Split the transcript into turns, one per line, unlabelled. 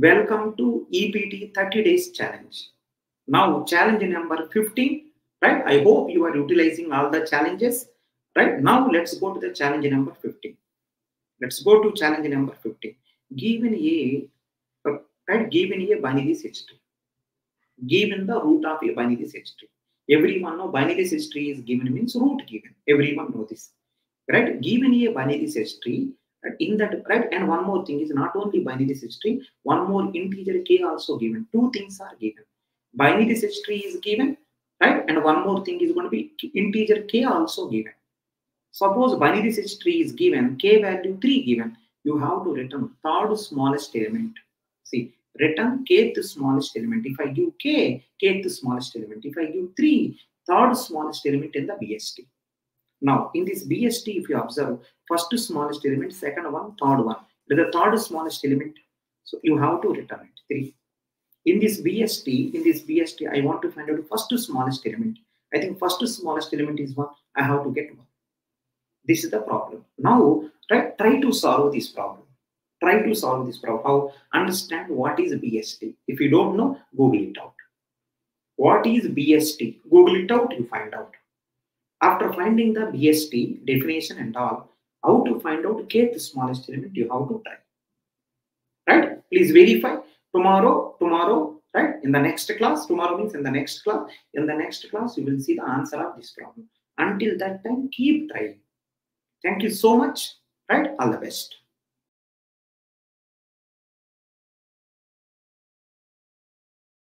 Welcome to EPT 30 days challenge. Now, challenge number 15, right? I hope you are utilizing all the challenges, right? Now, let's go to the challenge number 15. Let's go to challenge number 15. Given a, uh, right? Given a binary tree. Given the root of a binary tree. Everyone know binary tree is given means root given. Everyone know this, right? Given a binary tree, in that right? And one more thing is not only binary search tree one more integer k also given. Two things are given. Binary search tree is given right? And one more thing is going to be integer k also given. Suppose binary search tree is given k value 3 given. You have to return third smallest element. See return kth smallest element. If i give k kth smallest element. If i give 3 third smallest element in the bst now, in this BST, if you observe, first smallest element, second one, third one. The third smallest element, so you have to return it, 3. In this BST, in this BST, I want to find out first smallest element. I think first smallest element is 1. I have to get 1. This is the problem. Now, try, try to solve this problem. Try to solve this problem. How? Understand what is BST. If you don't know, Google it out. What is BST? Google it out, you find out. After finding the BST definition and all, how to find out kth smallest element, you have to try. Right? Please verify. Tomorrow, tomorrow, right? In the next class, tomorrow means in the next class. In the next class, you will see the answer of this problem. Until that time, keep trying. Thank you so much. Right? All the best.